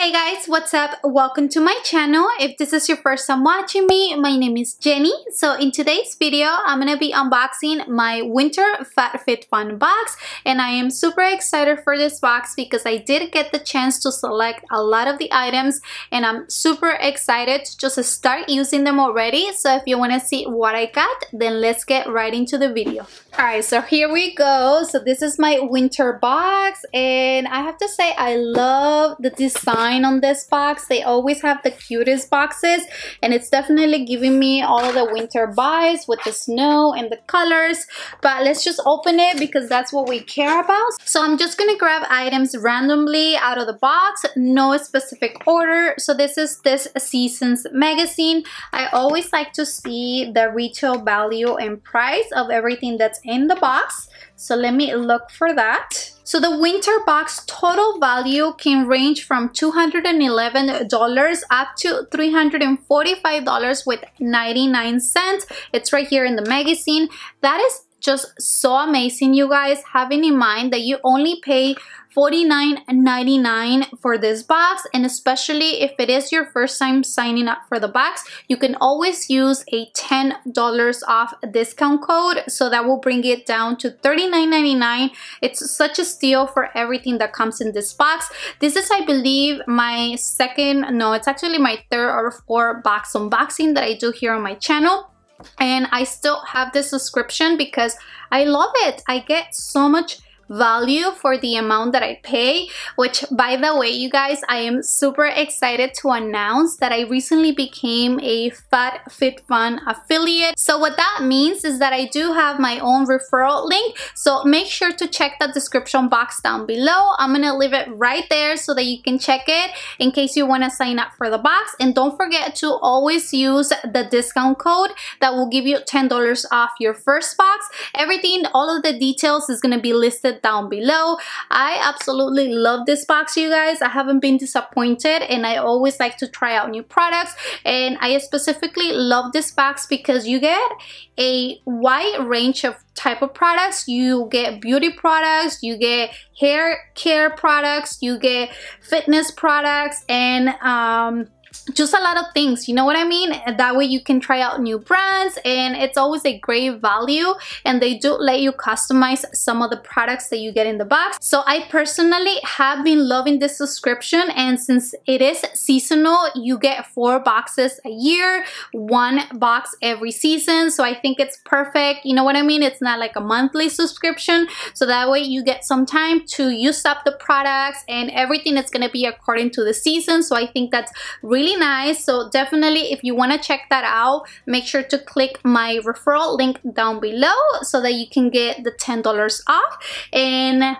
Hey guys, what's up? Welcome to my channel. If this is your first time watching me, my name is Jenny. So in today's video, I'm to be unboxing my winter FabFitFun box and I am super excited for this box because I did get the chance to select a lot of the items and I'm super excited to just start using them already. So if you want to see what I got, then let's get right into the video. Alright, so here we go. So this is my winter box and I have to say I love the design on this box. They always have the cutest boxes and it's definitely giving me all of the winter vibes with the snow and the colors. But let's just open it because that's what we care about. So I'm just to grab items randomly out of the box, no specific order. So this is this season's magazine. I always like to see the retail value and price of everything that's in the box. So let me look for that. So the winter box total value can range from $211 up to $345 with 99 cents. It's right here in the magazine. That is just so amazing you guys having in mind that you only pay $49.99 for this box and especially if it is your first time signing up for the box you can always use a $10 off discount code. So that will bring it down to $39.99 it's such a steal for everything that comes in this box. This is I believe my second no it's actually my third or fourth box unboxing that I do here on my channel. And I still have this subscription because I love it. I get so much value for the amount that I pay, which by the way, you guys, I am super excited to announce that I recently became a FabFitFun affiliate. So what that means is that I do have my own referral link. So make sure to check the description box down below. I'm gonna leave it right there so that you can check it in case you wanna sign up for the box. And don't forget to always use the discount code that will give you $10 off your first box. Everything, all of the details is gonna be listed down below. I absolutely love this box, you guys. I haven't been disappointed and I always like to try out new products. And I specifically love this box because you get a wide range of type of products. You get beauty products, you get hair care products, you get fitness products, and um, just a lot of things you know what i mean? That way you can try out new brands and it's always a great value and they do let you customize some of the products that you get in the box. So i personally have been loving this subscription and since it is seasonal you get four boxes a year one box every season. So i think it's perfect you know what i mean? It's not like a monthly subscription. So that way you get some time to use up the products and everything is going to be according to the season. So i think that's really really nice. So definitely if you want to check that out make sure to click my referral link down below so that you can get the $10 off. And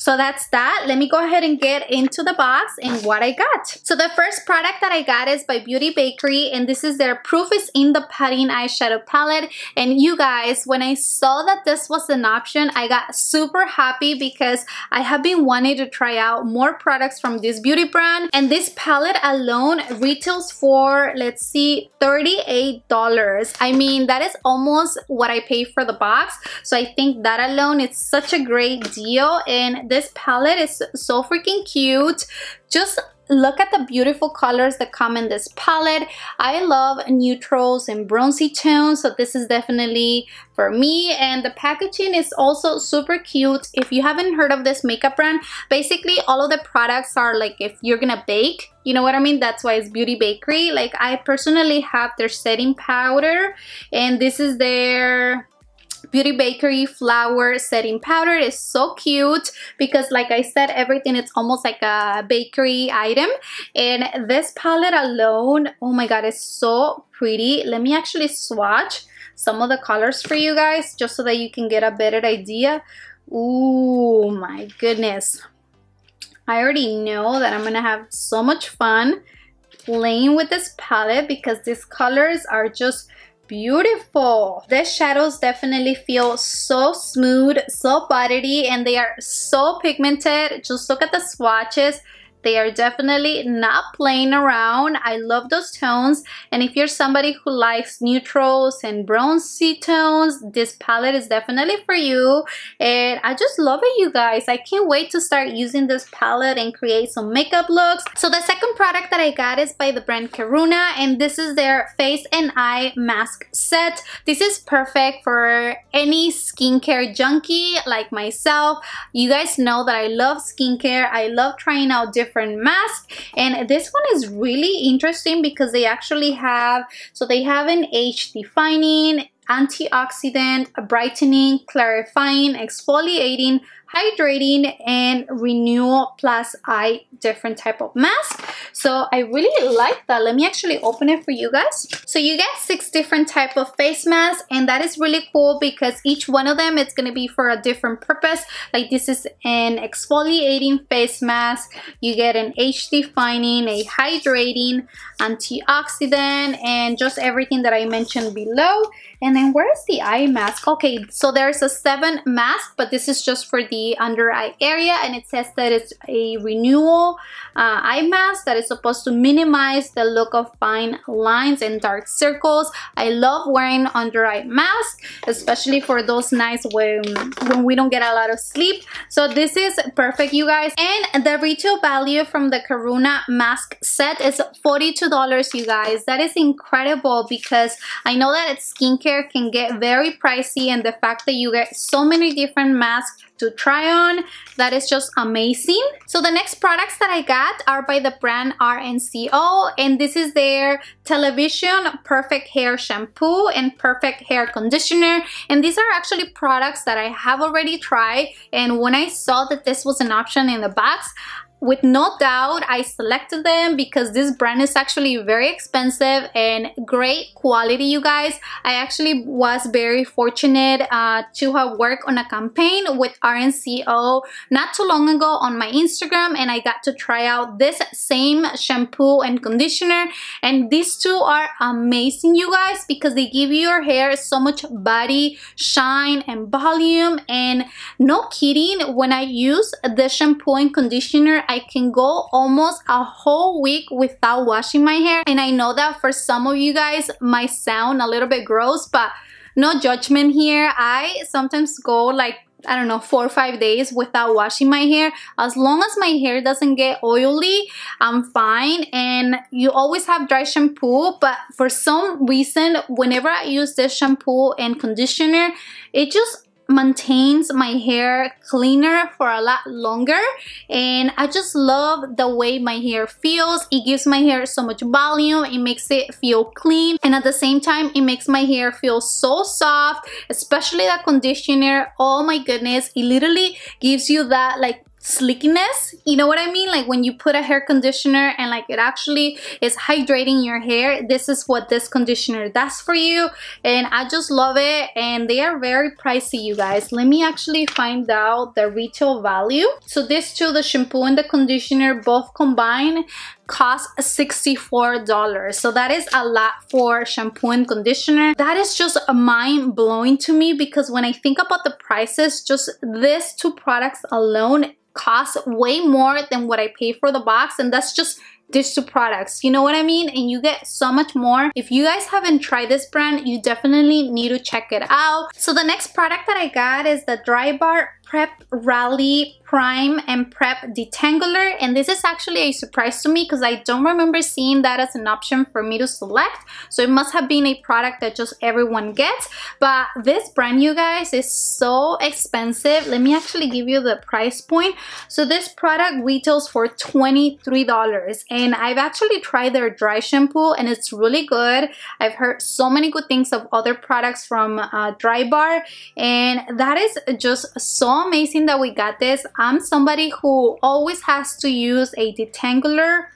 so that's that. Let me go ahead and get into the box and what I got. So the first product that I got is by Beauty Bakery and this is their Proof is in the Pudding Eyeshadow Palette. And you guys, when I saw that this was an option, I got super happy because I have been wanting to try out more products from this beauty brand. And this palette alone retails for, let's see, $38. I mean, that is almost what I pay for the box. So I think that alone is such a great deal. And this palette is so freaking cute. Just look at the beautiful colors that come in this palette. I love neutrals and bronzy tones, so this is definitely for me. And the packaging is also super cute. If you haven't heard of this makeup brand, basically all of the products are like if you're gonna bake, you know what I mean? That's why it's Beauty Bakery. Like I personally have their setting powder and this is their Beauty Bakery flour setting powder is so cute because like I said, everything it's almost like a bakery item. And this palette alone, oh my god, it's so pretty. Let me actually swatch some of the colors for you guys just so that you can get a better idea. Oh my goodness. I already know that I'm gonna have so much fun playing with this palette because these colors are just beautiful. The shadows definitely feel so smooth, so buttery, and they are so pigmented. Just look at the swatches. They are definitely not playing around. I love those tones. And if you're somebody who likes neutrals and bronzy tones, this palette is definitely for you. And I just love it, you guys. I can't wait to start using this palette and create some makeup looks. So the second product that I got is by the brand Karuna. And this is their face and eye mask set. This is perfect for any skincare junkie like myself. You guys know that I love skincare. I love trying out different masks. And this one is really interesting because they actually have, so they have an age defining, antioxidant, brightening, clarifying, exfoliating, hydrating and renewal plus eye different type of mask. So i really like that. Let me actually open it for you guys. So you get six different type of face masks and that is really cool because each one of them it's going to be for a different purpose. Like this is an exfoliating face mask. You get an age defining a hydrating antioxidant and just everything that i mentioned below and then where's the eye mask okay so there's a seven mask but this is just for the under eye area and it says that it's a renewal uh, eye mask that is supposed to minimize the look of fine lines and dark circles. I love wearing under eye masks, especially for those nights when, when we don't get a lot of sleep. So this is perfect, you guys. And the retail value from the Karuna mask set is $42, you guys. That is incredible because I know that skincare can get very pricey and the fact that you get so many different masks to try on. That is just amazing. So the next products that I got are by the brand R+Co and this is their television perfect hair shampoo and perfect hair conditioner and these are actually products that I have already tried and when I saw that this was an option in the box with no doubt I selected them because this brand is actually very expensive and great quality you guys. I actually was very fortunate uh, to have worked on a campaign with R+Co not too long ago on my Instagram and I got to try out this same shampoo and conditioner. And these two are amazing you guys because they give your hair so much body shine and volume. And no kidding when I use the shampoo and conditioner I can go almost a whole week without washing my hair. And I know that for some of you guys might sound a little bit gross, but no judgment here. I sometimes go like I don't know, four or five days without washing my hair. As long as my hair doesn't get oily, I'm fine. And you always have dry shampoo, but for some reason, whenever I use this shampoo and conditioner, it just maintains my hair cleaner for a lot longer. And I just love the way my hair feels. It gives my hair so much volume. It makes it feel clean. And at the same time it makes my hair feel so soft especially the conditioner. Oh my goodness. It literally gives you that like slickiness you know what i mean? Like when you put a hair conditioner and like it actually is hydrating your hair this is what this conditioner does for you. And i just love it. And they are very pricey you guys. Let me actually find out the retail value. So this two the shampoo and the conditioner both combined cost $64 so that is a lot for shampoo and conditioner. That is just mind blowing to me because when I think about the prices just these two products alone cost way more than what I pay for the box and that's just these two products. You know what I mean? And you get so much more. If you guys haven't tried this brand you definitely need to check it out. So the next product that I got is the Drybar Prep Rally Prime and Prep Detangler. And this is actually a surprise to me because I don't remember seeing that as an option for me to select. So it must have been a product that just everyone gets. But this brand you guys is so expensive. Let me actually give you the price point. So this product retails for $23 and I've actually tried their dry shampoo and it's really good. I've heard so many good things of other products from uh, Drybar. And that is just so amazing that we got this. I'm somebody who always has to use a detangler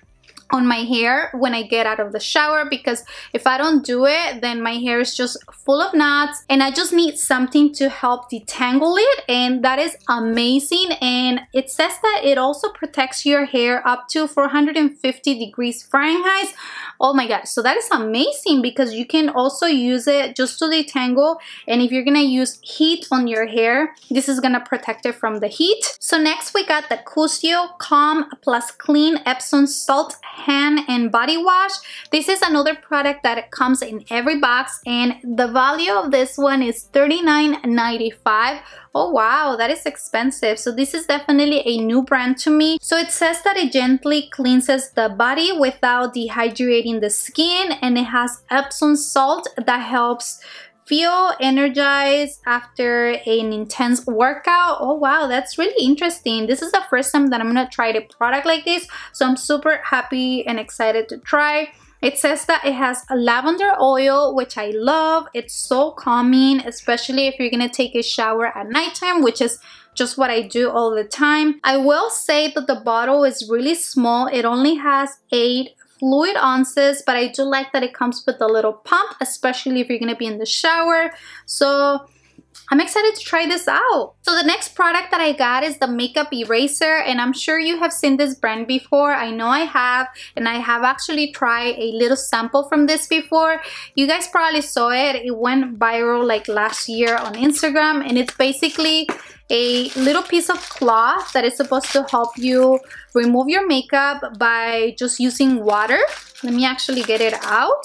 on my hair when I get out of the shower because if I don't do it then my hair is just full of knots and I just need something to help detangle it and that is amazing. And it says that it also protects your hair up to 450 degrees Fahrenheit. Oh my god. So that is amazing because you can also use it just to detangle. And if you're gonna use heat on your hair this is gonna protect it from the heat. So next we got the Cusio Calm Plus Clean Epsom Salt hand and body wash this is another product that comes in every box and the value of this one is $39.95 Oh wow, that is expensive. So this is definitely a new brand to me. So it says that it gently cleanses the body without dehydrating the skin and it has Epsom salt that helps feel energized after an intense workout. Oh wow, that's really interesting. This is the first time that I'm gonna try a product like this. So I'm super happy and excited to try. It says that it has lavender oil, which I love. It's so calming, especially if you're gonna take a shower at nighttime, which is just what I do all the time. I will say that the bottle is really small. It only has eight fluid ounces, but I do like that it comes with a little pump, especially if you're gonna be in the shower. So I'm excited to try this out. So the next product that I got is the makeup eraser and I'm sure you have seen this brand before. I know I have and I have actually tried a little sample from this before. You guys probably saw it. It went viral like last year on Instagram and it's basically a little piece of cloth that is supposed to help you remove your makeup by just using water. Let me actually get it out.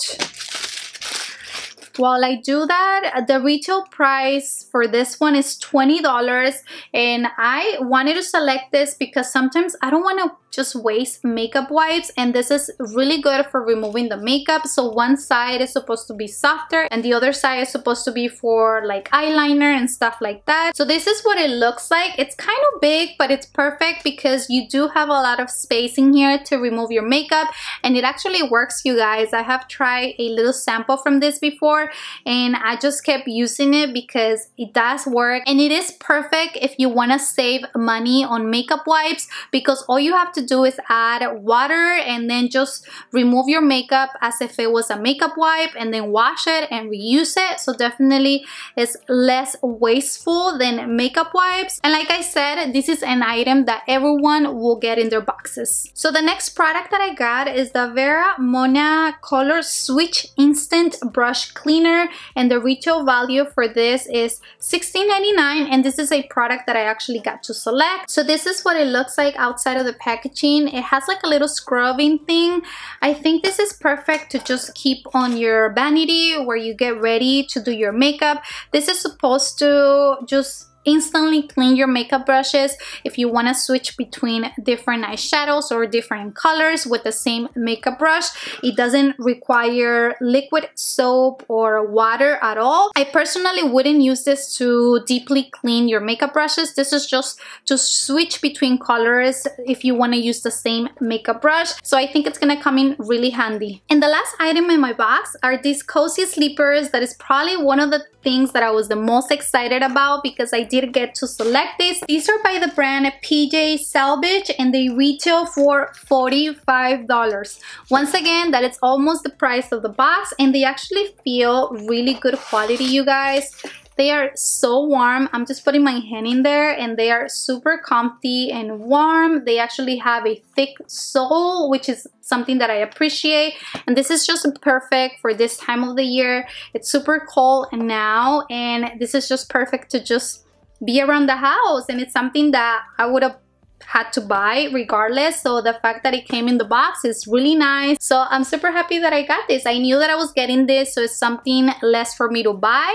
While I do that, the retail price for this one is $20 and I wanted to select this because sometimes I don't want to just waste makeup wipes and this is really good for removing the makeup. So one side is supposed to be softer and the other side is supposed to be for like eyeliner and stuff like that. So this is what it looks like. It's kind of big but it's perfect because you do have a lot of space in here to remove your makeup and it actually works you guys. I have tried a little sample from this before and I just kept using it because it does work. And it is perfect if you want to save money on makeup wipes because all you have to do is add water and then just remove your makeup as if it was a makeup wipe and then wash it and reuse it. So definitely it's less wasteful than makeup wipes. And like I said, this is an item that everyone will get in their boxes. So the next product that I got is the Vera Mona Color Switch Instant Brush Cleaner and the retail value for this is $16.99 and this is a product that I actually got to select. So this is what it looks like outside of the package packaging. It has like a little scrubbing thing. I think this is perfect to just keep on your vanity where you get ready to do your makeup. This is supposed to just instantly clean your makeup brushes if you want to switch between different eyeshadows or different colors with the same makeup brush. It doesn't require liquid soap or water at all. I personally wouldn't use this to deeply clean your makeup brushes. This is just to switch between colors if you want to use the same makeup brush. So I think it's going to come in really handy. And the last item in my box are these cozy sleepers that is probably one of the things that I was the most excited about because I did get to select these. These are by the brand PJ Salvage and they retail for $45. Once again, that is almost the price of the box and they actually feel really good quality, you guys. They are so warm. I'm just putting my hand in there and they are super comfy and warm. They actually have a thick sole, which is something that I appreciate. And this is just perfect for this time of the year. It's super cold now and this is just perfect to just be around the house. And it's something that I would have had to buy regardless so the fact that it came in the box is really nice so i'm super happy that i got this i knew that i was getting this so it's something less for me to buy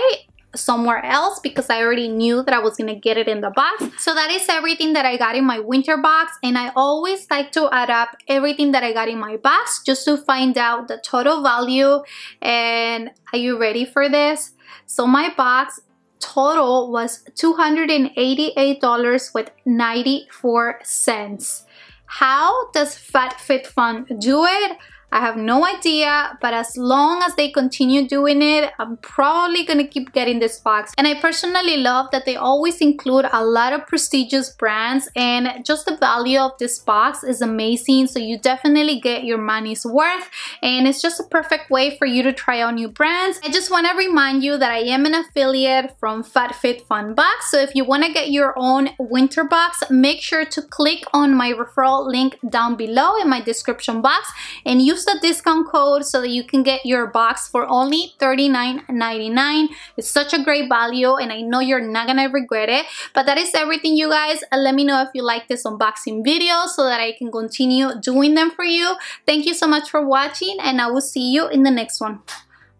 somewhere else because I already knew that I was gonna get it in the box. So that is everything that I got in my winter box and I always like to add up everything that I got in my box just to find out the total value and are you ready for this? So my box total was $288 with 94 cents. How does FabFitFun do it? I have no idea, but as long as they continue doing it, I'm probably gonna keep getting this box. And I personally love that they always include a lot of prestigious brands and just the value of this box is amazing. So you definitely get your money's worth and it's just a perfect way for you to try out new brands. I just wanna remind you that I am an affiliate from FabFitFun Box. So if you wanna get your own winter box, make sure to click on my referral link down below in my description box and use the discount code so that you can get your box for only $39.99. It's such a great value and I know you're not gonna regret it. But that is everything you guys. Uh, let me know if you like this unboxing video so that I can continue doing them for you. Thank you so much for watching and I will see you in the next one.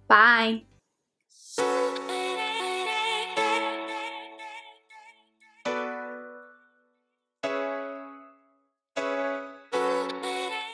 Bye.